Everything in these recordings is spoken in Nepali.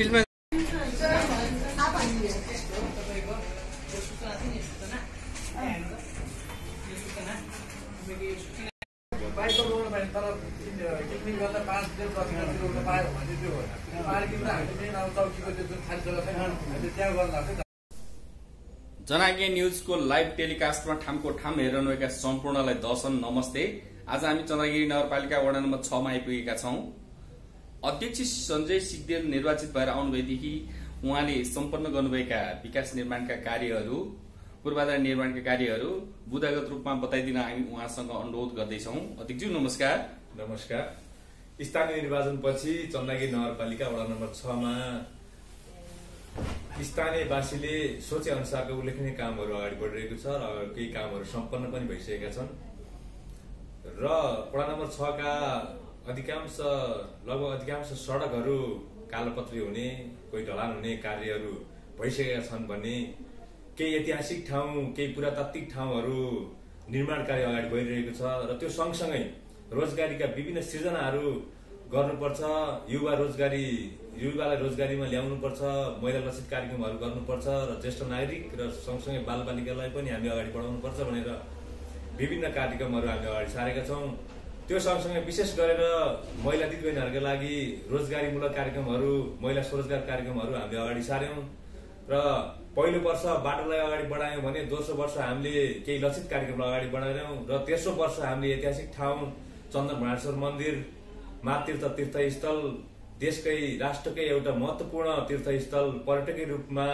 फिल्डमा जनाज्ञा न्युजको लाइभ टेलिकास्टमा ठामको ठाम हेरिरहनुभएका सम्पूर्णलाई दर्शन नमस्ते। आज हामी चन्द्रगिरी नगरपालिका वडा नम्बर छमा आइपुगेका छौं। अध्यक्ष सञ्जय सिगदेल निर्वाचित भएर आउनुभएदेखि उहाँले सम्पन्न गर्नुभएका विकास निर्माणका कार्यहरू पूर्वाधार निर्माणका कार्यहरू बुदागत रूपमा बताइदिन हामी उहाँसँग अनुरोध गर्दैछौं। अध्यक्षज्यू नमस्कार। नमस्कार। स्थानीय निर्वाचनपछि चन्दागिरी नगरपालिका वडा नम्बर छमा स्थानीयवासीले सोचे अनुसारको उल्लेखनीय कामहरू अगाडि बढिरहेको छ र केही कामहरू सम्पन्न पनि भइसकेका छन्। र वडा नम्बर छका अधिकांश लगभग अधिकांश सडकहरू कालोपत्री हुने कोही ढलान हुने कार्यहरू भइसकेका छन् भने केही ऐतिहासिक ठाउँ केही पुरातात्विक ठाउँहरू निर्माण कार्य अगाडि बढिरहेको छ र त्यो सँगसँगै रोजगारीका विभिन्न सृजनाहरू गर्नुपर्छ युवा रोजगारी युवालाई रोजगारीमा ल्याउनुपर्छ महिला लक्षित कार्यक्रमहरू गर्नुपर्छ र ज्येष्ठ नागरिक र सँगसँगै बालबालिकालाई पनि हामी अगाडि बढाउनुपर्छ भनेर विभिन्न कार्यक्रमहरू हामी अगाडि सारेका छौँ। त्यो सँगसँगै विशेष गरेर महिला दिदीबहिनीहरूका लागि रोजगारीमूलक कार्यक्रमहरू महिला स्वरोजगार कार्यक्रमहरू हामीले अगाडि सार्यौँ र पहिलो वर्ष बाटोलाई अगाडि बढायौँ भने दोस्रो वर्ष हामीले केही लक्षित कार्यक्रमलाई अगाडि बढायौँ र तेस्रो वर्ष हामीले ऐतिहासिक ठाउँ चन्दन भण्डारेश्वर मन्दिर मातृतीर्थ तीर्थस्थल देशकै राष्ट्रकै एउटा महत्वपूर्ण तीर्थस्थल पर्यटकीय रूपमा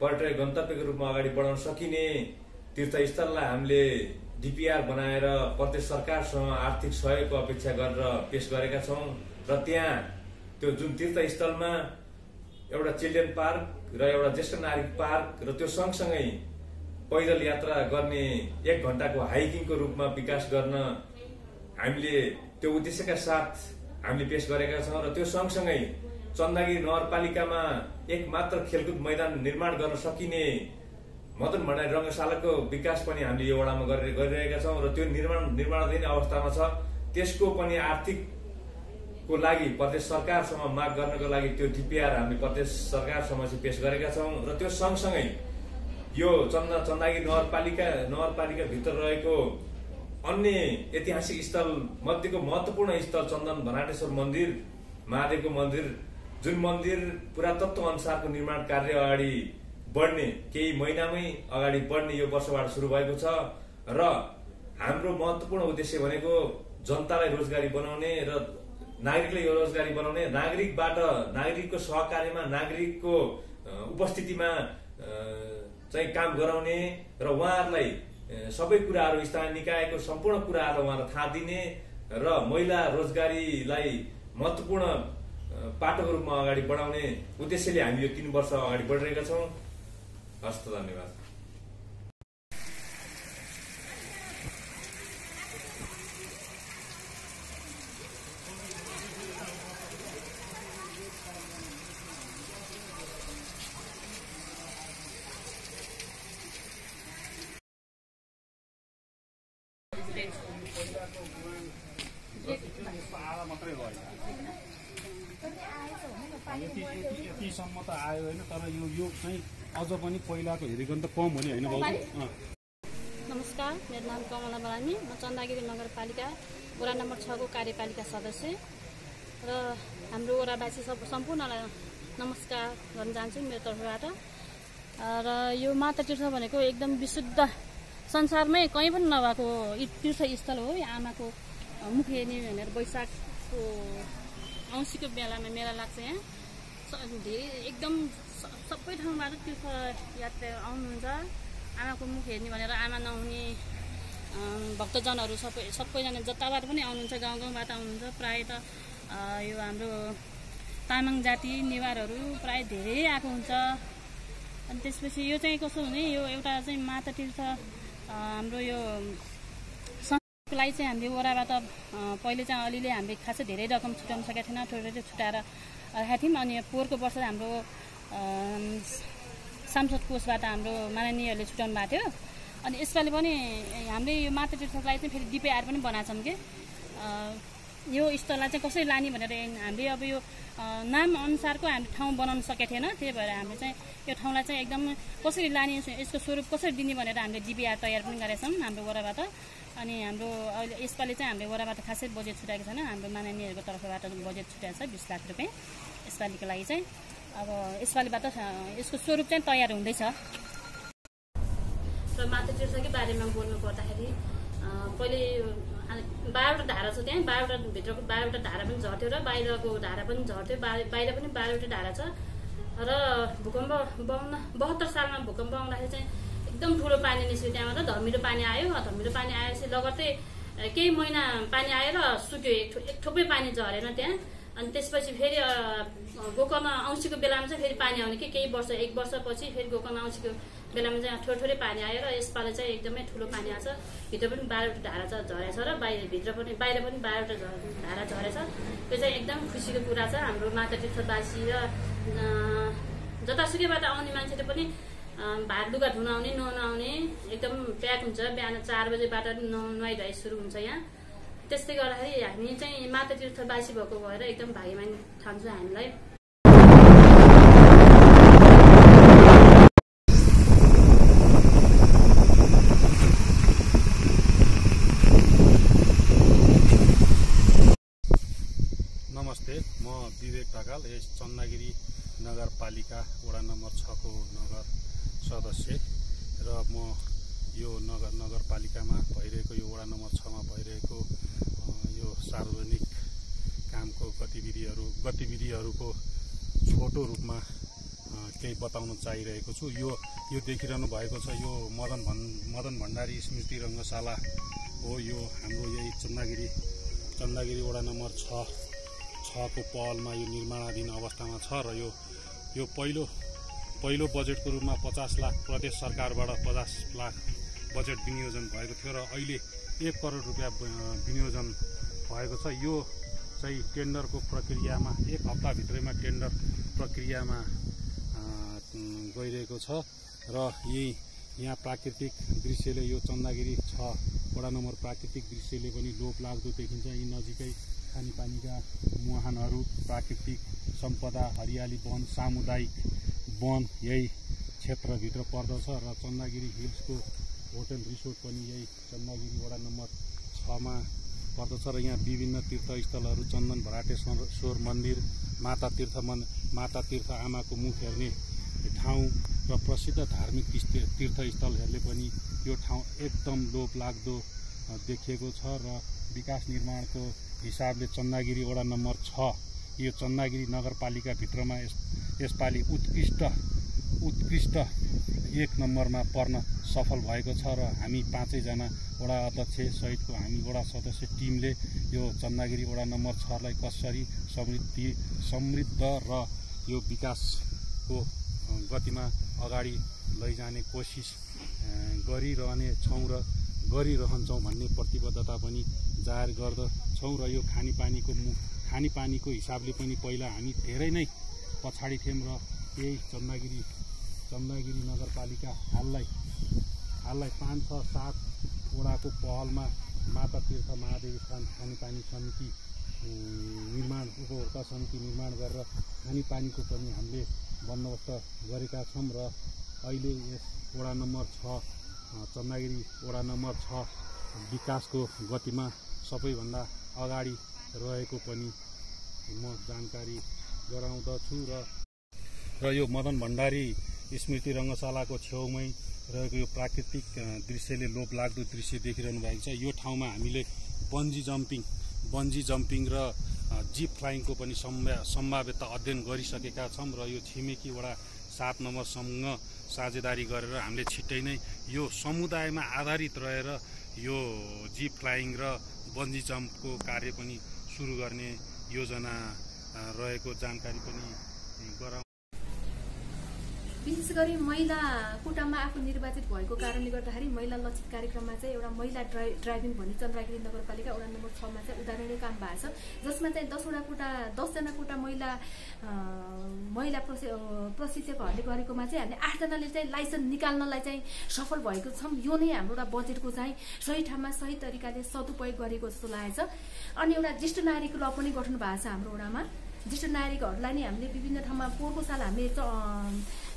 पर्यटक गन्तव्यको रूपमा अगाडि बढाउन सकिने तीर्थस्थललाई हामीले डिपिआर बनाएर प्रदेश सरकारसँग आर्थिक सहयोगको अपेक्षा गरेर पेश गरेका छौँ र त्यहाँ त्यो जुन तीर्थस्थलमा एउटा चिल्ड्रेन पार्क र एउटा ज्येष्ठ नागरिक पार्क र त्यो सँगसँगै पैदल यात्रा गर्ने एक घन्टाको हाइकिङको रूपमा विकास गर्न हामीले त्यो उद्देश्यका साथ हामीले पेश गरेका छौँ र त्यो सँगसँगै चन्दागिरी नगरपालिकामा एक मात्र खेलकुद मैदान निर्माण गर्न सकिने मदन भण्डारी रङ्गशालाको विकास पनि हामीले यो वडामा गरेर गरिरहेका छौँ र त्यो निर्माण निर्माणाधीन अवस्थामा छ। त्यसको पनि आर्थिकको लागि प्रदेश सरकारसँग माग गर्नको लागि त्यो डिपिआर हामीले प्रदेश सरकार समक्ष पेश गरेका छौँ र त्यो सँगसँगै यो चन्दा चन्दागिरी नगरपालिका नगरपालिकाभित्र रहेको अन्य ऐतिहासिक स्थल मध्येको महत्वपूर्ण स्थल चन्दन भनाटेश्वर मन्दिर महादेवको मन्दिर जुन मन्दिर पुरातत्व अनुसारको निर्माण कार्य अगाडि बढ्ने केही महिनामै अगाडि बढ्ने यो वर्षबाट सुरु भएको छ र हाम्रो महत्वपूर्ण उद्देश्य भनेको जनतालाई रोजगारी बनाउने र नागरिकलाई यो रोजगारी बनाउने नागरिकबाट नागरिकको सहकार्यमा नागरिकको उपस्थितिमा चाहिँ काम गराउने र उहाँहरूलाई सबै कुराहरू स्थानीय निकायको सम्पूर्ण कुराहरू उहाँलाई थाहा दिने र महिला रोजगारीलाई महत्वपूर्ण पाटोको रूपमा अगाडि बढाउने उद्देश्यले हामी यो तिन वर्ष अगाडि बढिरहेका छौँ। हस्त धन्यवाद यति यति यतिसम्म त आयो होइन तर यो यो चाहिँ अझ पनि पहिलाको हेरेको त कम हो नि होइन भाउजू। नमस्कार मेरो नाम कमला बरामी म चन्दागिरी नगरपालिका वडा नम्बर छको कार्यपालिका सदस्य। र हाम्रो वडावासी सब सम्पूर्णलाई नमस्कार गर्न चाहन्छु मेरो तर्फबाट। र यो माता तीर्थ भनेको एकदम विशुद्ध संसारमै कहीँ पनि नभएको तीर्थस्थल हो। यो आमाको अ, मुख हेर्ने भनेर वैशाखको औँसीको बेलामा मेला लाग्छ यहाँ। धेरै एकदम सबै ठाउँबाट तीर्थ यात्रा आउनुहुन्छ। आमाको मुख हेर्ने भनेर आमा नहुने भक्तजनहरू सबै सबैजना जताबाट पनि आउनुहुन्छ गाउँ गाउँबाट आउनुहुन्छ। प्रायः त यो हाम्रो तामाङ जाति नेवारहरू प्रायः धेरै आएको हुन्छ। अनि त्यसपछि यो चाहिँ कसो भने यो एउटा चाहिँ माता तीर्थ हाम्रो यो को लागि चाहिँ हामीले अ, पहिले चाहिँ अलिअलि हामीले खासै धेरै रकम छुट्याउन सकेका थिएन। थोरै थोरै छुट्याएर राखेका थियौँ अनि पोहोरको वर्ष हाम्रो सांसद कोषबाट हाम्रो माननीयहरूले छुट्याउनु भएको थियो। अनि यसपालि पनि हामीले यो माता तीर्थको लागि चाहिँ फेरि डिपिआर पनि बनाएको छौँ कि। यो स्थललाई चाहिँ कसरी लाने भनेर हामीले अब यो अ, नाम अनुसारको हामीले ठाउँ बनाउन सकेको थिएन। त्यही भएर हामीले चाहिँ यो ठाउँलाई चाहिँ एकदम कसरी लाने यसको स्वरूप कसरी दिने भनेर हामीले डिबिआर तयार पनि गरेका छौँ हाम्रो वडाबाट। अनि हाम्रो अहिले यसपालि चाहिँ हाम्रो वडाबाट खासै बजेट छुट्याएको छैन। हाम्रो माननीयहरूको तर्फबाट बजेट छुट्याएको छ बिस लाख रुपियाँ। यसपालिको लागि चाहिँ अब यसपालिबाट यसको स्वरूप चाहिँ तयार हुँदैछ। र मातृ तीर्थकै बारेमा बोल्नु पर्दाखेरि पहिले बाह्रवटा धारा छ त्यहाँ। बाह्रवटा भित्रको बाह्रवटा धारा पनि झर्थ्यो र बाहिरको धारा पनि झर्थ्यो। बाहिर पनि बाह्रवटा धारा छ। र भूकम्प बाउन्न बहत्तर सालमा भूकम्प आउँदाखेरि चाहिँ एकदम ठुलो पानी निस्क्यो त्यहाँबाट। धमिलो पानी आयो। धमिलो पानी आएपछि लगत्तै केही महिना पानी आएर सुक्यो। एक एक पानी झरेन त्यहाँ। अनि त्यसपछि फेरि गोकर्ण औँसीको बेलामा चाहिँ फेरि पानी आउने कि केही वर्ष एक वर्षपछि फेरि गोकर्ण औँसीको बेलामा चाहिँ थोरै पानी आयो र यसपालि चाहिँ एकदमै ठुलो पानी आएको छ। भित्र पनि बाह्रवटा धारा छ झरेछ र बाहिर भित्र पनि बाहिर पनि बाह्रवटा धारा झरेछ। त्यो चाहिँ एकदम खुसीको कुरा छ। हाम्रो माता तीर्थवासी र जतासुकैबाट आउने मान्छेले पनि भात लुगा धुन आउने नुहाउन आउने एकदम प्याक हुन्छ। बिहान चार बजेबाट नु- नुहाइधुवाइ सुरु हुन्छ यहाँ। त्यस्तै गर्दाखेरि हामी चाहिँ माता तीर्थवासी भएको भएर एकदम भाग्यमान ठान्छ हामीलाई। नमस्ते म विवेक ढकाल यस चन्दागिरी नगरपालिका वडा नम्बर छको नगर। सदस्य र म यो नगर नगरपालिकामा भइरहेको यो वडा नम्बर छमा भइरहेको यो सार्वजनिक कामको गतिविधिहरू गतिविधिहरूको छोटो रूपमा केही बताउन चाहिरहेको छु। यो यो देखिरहनु भएको छ यो मदन भन् मदन भण्डारी स्मृति रङ्गशाला हो। यो हाम्रो यही चन्दागिरी चन्दागिरी वडा नम्बर छ छको पहलमा यो निर्माणाधीन अवस्थामा छ र यो यो पहिलो पहिलो बजेटको रूपमा पचास लाख प्रदेश सरकारबाट पचास लाख बजेट विनियोजन भएको थियो र अहिले एक करोड रुपियाँ विनियोजन भएको छ। यो चाहिँ टेन्डरको प्रक्रियामा एक हप्ताभित्रैमा टेन्डर प्रक्रियामा गइरहेको छ र यही यहाँ प्राकृतिक दृश्यले यो चन्दागिरी छ वडा नम्बर प्राकृतिक दृश्यले पनि लोप लाग्दो देखिन्छ। यी नजिकै खानेपानीका मुहानहरू प्राकृतिक सम्पदा हरियाली वन सामुदायिक वन यही क्षेत्रभित्र पर्दछ र चन्दागिरी हिल्सको होटल रिसोर्ट पनि यही चन्दागिरी वडा नम्बर छमा पर्दछ र यहाँ विभिन्न तीर्थस्थलहरू चन्दन भराटे स्वर मन्दिर माता तीर्थ मन माता तीर्थ आमाको मुख हेर्ने ठाउँ र प्रसिद्ध धार्मिक तीर्थ- तीर्थस्थलहरूले पनि यो ठाउँ एकदम लोप लाग्दो देखिएको छ र विकास निर्माणको हिसाबले चन्दागिरी वडा नम्बर छ यो चन्दागिरी नगरपालिकाभित्रमा यस यसपालि उत्कृष्ट उत्कृष्ट एक नम्बरमा पर्न सफल भएको छ र हामी पाँचैजना वडा अध्यक्ष सहितको हामी वडा सदस्य टिमले यो चन्दागिरी वडा नम्बर छलाई कसरी समृद्धि समृद्ध र यो विकासको गतिमा अगाडि लैजाने कोसिस अ, गरिरहने छौँ र गरिरहन्छौँ भन्ने प्रतिबद्धता पनि जाहेर गर्दछौँ र यो खानेपानीको मु खानेपानीको हिसाबले पनि पहिला हामी धेरै नै पछाडि थियौँ र यही चन्दागिरी चन्दागिरी नगरपालिका हाललाई हाललाई पाँच छ सात वडाको पहलमा माता तीर्थ महादेवी स्थान खानेपानी समिति निर्माण उपभोक्ता समिति निर्माण गरेर खानेपानीको पनि हामीले बन्दोबस्त गरेका छौँ र अहिले यस वडा नम्बर छ चन्दागिरी वडा नम्बर छ विकासको गतिमा सबैभन्दा अगाडि रहेको पनि म जानकारी गराउँदछु र र यो मदन भण्डारी स्मृति रङ्गशालाको छेउमै रहेको यो प्राकृतिक दृश्यले लोभ लाग्दो दृश्य देखिरहनु भएको छ। यो ठाउँमा हामीले बन्जी जम्पिङ बन्जी जम्पिङ र जिप फ्लाइङको पनि सम्भा सम्भाव्यता अध्ययन गरिसकेका छौँ र यो छिमेकी वडा सात नम्बरसँग साझेदारी गरेर हामीले छिट्टै नै यो समुदायमा आधारित रहेर यो जिप फ्लाइङ र बन्जी जम्पको कार्य पनि सुरु गर्ने योजना रहेको जानकारी पनि गराउँ विशेष गरी महिला कोटामा आफू निर्वाचित भएको कारणले गर्दाखेरि महिला लक्षित कार्यक्रममा चाहिँ एउटा महिला ड्राइ ड्राइभिङ भन्ने चन्द्रगिरी नगरपालिका वडा नम्बर छमा चाहिँ उदाहरणीय काम भएको छ। जसमा चाहिँ दसवटा कोटा दसजना कोटा महिला महिला प्रशिक्षकहरूले गरेकोमा चाहिँ हामीले आठजनाले चाहिँ लाइसेन्स निकाल्नलाई चाहिँ सफल भएको छौँ। यो नै हाम्रो एउटा बजेटको चाहिँ सही ठाउँमा सही तरिकाले सदुपयोग गरेको जस्तो लागेको छ। अनि एउटा ज्येष्ठ नागरिक ल पनि गठन भएको छ हाम्रो वडामा ज्येष्ठ नागरिकहरूलाई नै हामीले विभिन्न ठाउँमा पोहोरको साल हामीले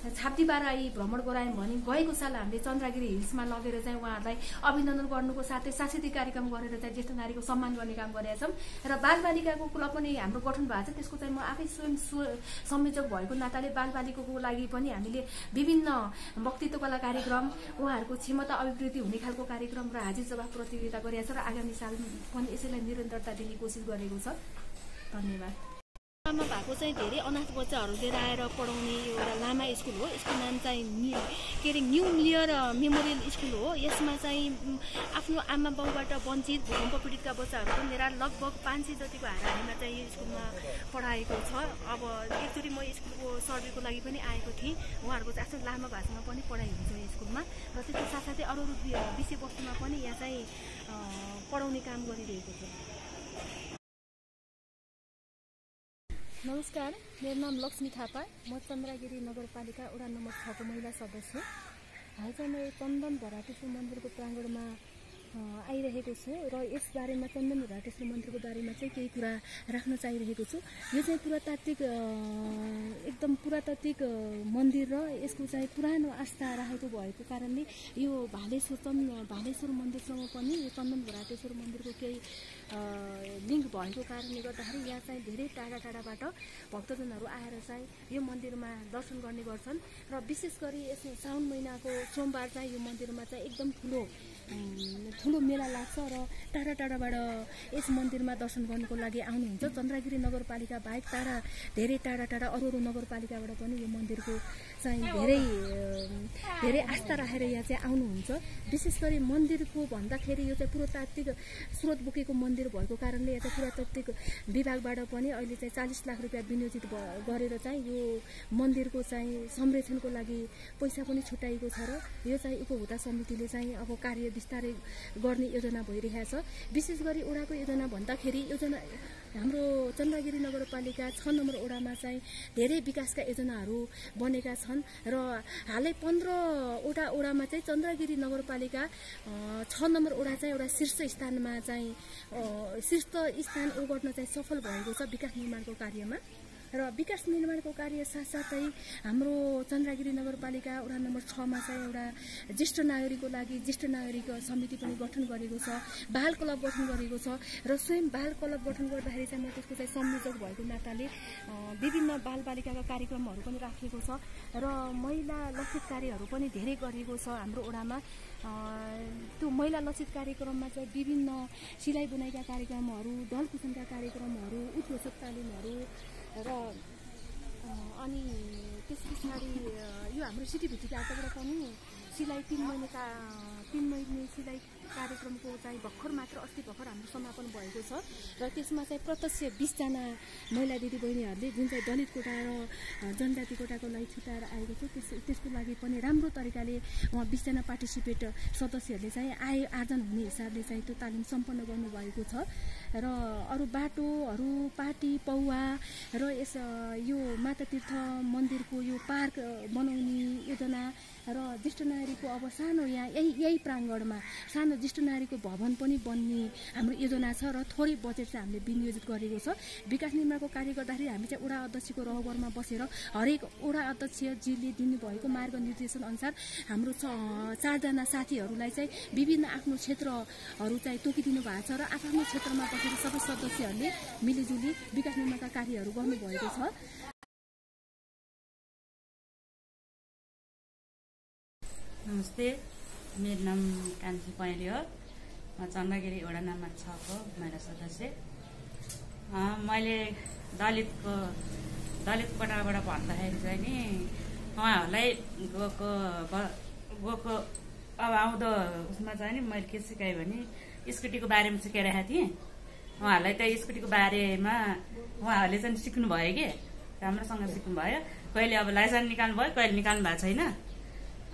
च- अँ, छाप्तीबार आई भ्रमण गरायौँ भने गएको साल हामीले चन्द्रगिरी हिल्समा लगेर चाहिँ उहाँहरूलाई अभिनन्दन गर्नुको साथै सांस्कृतिक कार्यक्रम गरेर चाहिँ ज्येष्ठ नारीको सम्मान गर्ने काम गरेका छौँ। र बालबालिकाको क्लब पनि हाम्रो गठन भएको छ। त्यसको चाहिँ म आफै स्वयं स्व- संयोजक भएको नाताले बालबालिकाको लागि पनि हामीले विभिन्न वक्तित्व कला कार्यक्रम उहाँहरूको क्षमता अभिवृद्धि हुने खालको कार्यक्रम र हाजिर जवाब प्रतियोगिता गरेका छ। र आगामी साल पनि यसैलाई निरन्तरता दिने कोसिस गरेको छ। धन्यवाद। भएको चाहिँ धेरै अनाथ बच्चाहरू लिएर आएर पढाउने एउटा लामा स्कुल हो। यसको नाम चाहिँ नि- के अरे न्यू लियर मेमोरियल स्कुल हो। यसमा चाहिँ आफ्नो आमा बाउबाट वञ्चित भूकम्प पीडितका बच्चाहरू पनि लिएर लगभग पाँच सय जतिको हाराहारीमा चाहिँ यो स्कुलमा पढाएको छ। अब एकचोटि म स्कुलको सर्वेको लागि पनि आएको थिएँ। उहाँहरूको चाहिँ आफ्नो लामा भाषामा पनि पढाइ हुन्छ यो स्कुलमा। र त्यसको साथसाथै अरू अरू विषयवस्तुमा पनि यहाँ चाहिँ पढाउने काम गरिरहेको छ। नमस्कार मेरो नाम लक्ष्मी थापा। म चन्द्रगिरी नगरपालिका वडा नम्बर छको महिला सदस्य चाहिँ म चन्दन भराटेश्वर मन्दिरको प्राङ्गणमा आइरहेको छु र यसबारेमा चन्दन भराटेश्वर मन्दिरको बारेमा चाहिँ केही कुरा राख्न चाहिरहेको छु। यो चाहिँ पुरातात्विक एकदम पुरातात्विक मन्दिर र यसको चाहिँ पुरानो आस्था राखेको भएको कारणले यो भालेश्वर चन्द भालेश्वर मन्दिरसँग पनि यो चन्दन भराटेश्वर मन्दिरको केही लिङ्क भएको कारणले गर्दाखेरि यहाँ चाहिँ धेरै टाढा टाढाबाट भक्तजनहरू आएर चाहिँ यो मन्दिरमा दर्शन गर्ने गर्छन्। र विशेष गरी यस साउन महिनाको सोमबार चाहिँ यो मन्दिरमा चाहिँ एकदम ठुलो ठुलो मेला लाग्छ र टाढा टाढाबाट यस मन्दिरमा दर्शन गर्नुको लागि आउनुहुन्छ। चन्द्रगिरी नगरपालिका बाहेक टाढा धेरै टाढा टाढा अरू अरू नगरपालिकाबाट पनि यो मन्दिरको चाहिँ धेरै धेरै आस्था राखेर यहाँ चाहिँ आउनुहुन्छ। विशेष गरी मन्दिरको भन्दाखेरि यो चाहिँ पुरातात्विक स्रोत बोकेको मन्दिर भएको कारणले यहाँ चाहिँ पुरातात्विक विभागबाट पनि अहिले चाहिँ चालिस लाख रुपियाँ विनियोजित गरेर चाहिँ यो मन्दिरको चाहिँ संरक्षणको लागि पैसा पनि छुट्याएको छ र यो चाहिँ उपभोक्ता समितिले चाहिँ अब कार्य बिस्तारै गर्ने योजना भइरहेको छ विशेष गरी ओडाको योजना भन्दाखेरि योजना हाम्रो चन्द्रगिरी नगरपालिका छ नम्बर ओडामा चाहिँ धेरै विकासका योजनाहरू बनेका छन् र हालै पन्ध्रवटा ओडामा चाहिँ चन्द्रगिरी नगरपालिका छ नम्बर ओडा चाहिँ एउटा शीर्ष स्थानमा चाहिँ शीर्ष स्थान ओगट्न चाहिँ सफल भएको छ विकास निर्माणको कार्यमा। र विकास निर्माणको कार्य साथसाथै हाम्रो चन्द्रगिरी नगरपालिका वडा नम्बर छमा चाहिँ एउटा ज्येष्ठ नागरिकको लागि ज्येष्ठ नागरिक समिति पनि गठन गरेको छ बाल क्लब गठन गरेको छ र स्वयं बाल क्लब गठन गर्दाखेरि चाहिँ म त्यसको चाहिँ संयोजक भएको नाताले विभिन्न बालबालिकाका कार्यक्रमहरू पनि राखिएको छ र महिला लक्षित कार्यहरू पनि धेरै गरिएको छ हाम्रो ओडामा त्यो महिला लक्षित कार्यक्रममा चाहिँ विभिन्न सिलाइ बुनाइका कार्यक्रमहरू दल कुसनका कार्यक्रमहरू उद्घोषक तालिमहरू र अनि त्यस पछाडि यो हाम्रो सिटीभिटीका आर्टबाट पनि सिलाइ तिन महिनाका तिन महिने सिलाइ कार्यक्रमको चाहिँ भर्खर मात्र अस्ति भर्खर हाम्रो समापन भएको छ। र त्यसमा चाहिँ प्रत्यक्ष बिसजना महिला दिदीबहिनीहरूले जुन चाहिँ दलित कोटा र जनजाति कोटाको लागि छुट्याएर आएको छ त्यस त्यसको लागि पनि राम्रो तरिकाले उहाँ बिसजना पार्टिसिपेट सदस्यहरूले चाहिँ आय आर्जन हुने हिसाबले चाहिँ त्यो तालिम सम्पन्न गर्नुभएको छ। र अरू बाटोहरू पार्टी पौवा र यस यो माता तीर्थ मन्दिरको यो पार्क बनाउने योजना र ज्येष्ठ नागरिकको अब सानो यहाँ यही यही प्राङ्गणमा सानो ज्येष्ठ नागरिकको भवन पनि बन्ने हाम्रो योजना छ र थोरै बजेट चाहिँ हामीले विनियोजित गरेको छ। विकास निर्माणको कार्य गर्दाखेरि हामी चाहिँ वडा अध्यक्षको रहबरमा बसेर हरेक वडा अध्यक्षजीले दिनुभएको मार्गनिर्देशन अनुसार हाम्रो चारजना साथीहरूलाई चाहिँ विभिन्न आफ्नो क्षेत्रहरू चाहिँ तोकिदिनु भएको छ र आफ्नो क्षेत्रमा बसेर सबै सदस्यहरूले मिलिजुली विकास निर्माणका कार्यहरू गर्नुभएको छ। नमस्ते मेरो नाम कान्छी पहेँली हो। म चन्द्रगिरी वडा नम्बर छको महिला सदस्य। मैले दलितको दलित कोटाबाट भन्दाखेरि चाहिँ नि उहाँहरूलाई गएको गएको अब आउँदो उसमा चाहिँ नि मैले के सिकाएँ भने स्कुटीको बारेमा सिकाइरहेको थिएँ। उहाँहरूलाई त स्कुटीको बारेमा उहाँहरूले चाहिँ सिक्नुभयो कि? राम्रोसँग सिक्नुभयो। कहिले अब लाइसेन्स निकाल्नु भयो कहिले निकाल्नु भएको छैन।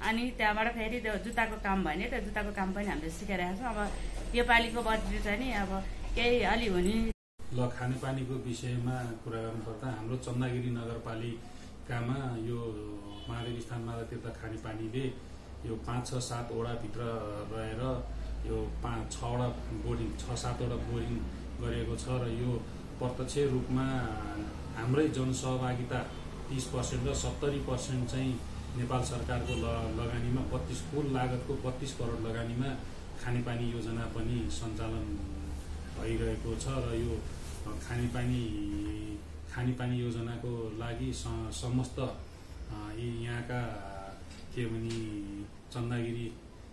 अनि त्यहाँबाट फेरि त्यो जुत्ताको काम भयो भने त्यो जुत्ताको काम पनि हामीले सिकाइरहेको छौँ। अब यो पालिको बजेट चाहिँ नि अब केही अलि हुने ल खानेपानीको विषयमा कुरा गर्नुपर्दा हाम्रो चन्दागिरी नगरपालिकामा यो महादेव स्थान माता तीर्थ खानेपानीले यो पाँच छ सातवटाभित्र रहेर यो पाँच छवटा बोर्डिङ छ सातवटा बोर्डिङ गरेको छ र यो प्रत्यक्ष रूपमा हाम्रै जनसहभागिता तिस पर्सेन्ट र सत्तरी पर्सेन्ट चाहिँ नेपाल सरकारको ल लगानीमा बत्तिस कुल लागतको बत्तिस करोड लगानीमा खानेपानी योजना पनि सञ्चालन भइरहेको छ र यो खानेपानी खानेपानी योजनाको लागि समस्त यहाँका के भने चन्दागिरी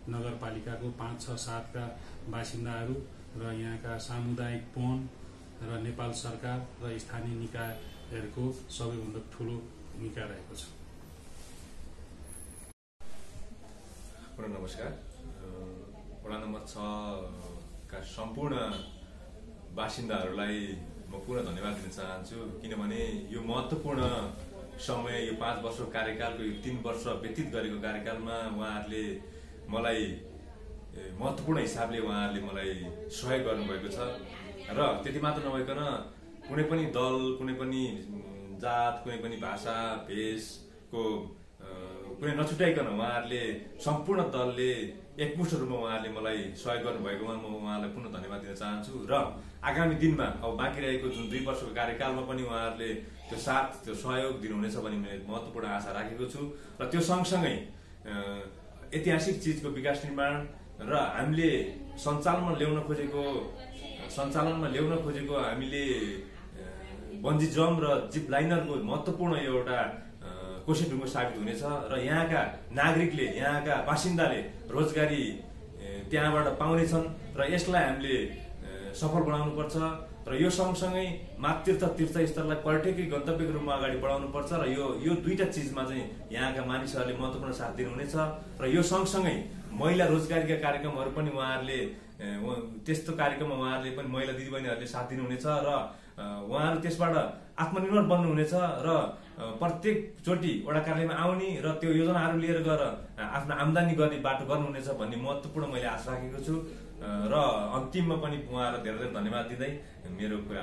नगरपालिकाको पाँच छ सातका बासिन्दाहरू र यहाँका सामुदायिक वन र नेपाल सरकार र स्थानीय निकायहरूको सबैभन्दा ठुलो भूमिका रहेको छ। पुनः नमस्कार। वडा नम्बर छका सम्पूर्ण बासिन्दाहरूलाई म पुनः धन्यवाद दिन चाहन्छु किनभने यो महत्त्वपूर्ण समय यो पाँच वर्षको कार्यकालको यो तिन वर्ष व्यतीत गरेको कार्यकालमा उहाँहरूले मलाई महत्त्वपूर्ण हिसाबले उहाँहरूले मलाई सहयोग गर्नुभएको छ। र त्यति मात्र नभइकन कुनै पनि दल कुनै पनि जात कुनै पनि भाषा भेषको कुनै नछुट्याइकन उहाँहरूले सम्पूर्ण दलले एकमुष्ट रूपमा उहाँहरूले मलाई सहयोग गर्नुभएकोमा म उहाँलाई पुनः धन्यवाद दिन चाहन्छु। र आगामी दिनमा अब बाँकी रहेको जुन दुई वर्षको कार्यकालमा पनि उहाँहरूले त्यो साथ त्यो सहयोग दिनुहुनेछ भन्ने मैले महत्त्वपूर्ण आशा राखेको छु। र त्यो सँगसँगै ऐतिहासिक चिजको विकास निर्माण र हामीले सञ्चालनमा ल्याउन खोजेको सञ्चालनमा ल्याउन खोजेको हामीले बन्जी जम र जिप लाइनरको महत्त्वपूर्ण एउटा अ, कोसेढुङ्गो साबित हुनेछ र यहाँका नागरिकले यहाँका बासिन्दाले रोजगारी त्यहाँबाट पाउनेछन् र यसलाई हामीले सफल बनाउनुपर्छ। र यो सँगसँगै मातृत्व तीर्थस्थललाई पर्यटकीय गन्तव्यको रूपमा अगाडि बढाउनुपर्छ र यो यो दुईटा चिजमा चाहिँ यहाँका मानिसहरूले महत्त्वपूर्ण साथ दिनुहुनेछ र यो सँगसँगै महिला रोजगारीका कार्यक्रमहरू पनि उहाँहरूले त्यस्तो कार्यक्रममा उहाँहरूले पनि महिला दिदीबहिनीहरूले साथ दिनुहुनेछ र उहाँहरू त्यसबाट आत्मनिर्भर बन्नुहुनेछ र प्रत्येकचोटि वडा कार्यालयमा आउने र त्यो योजनाहरू लिएर गएर आफ्नो आम्दानी गर्ने बाटो गर्नुहुनेछ भन्ने महत्त्वपूर्ण मैले आशा राखेको छु। र अन्तिममा पनि उहाँहरूलाई धेरै धेरै धन्यवाद दिँदै मेरो कुरा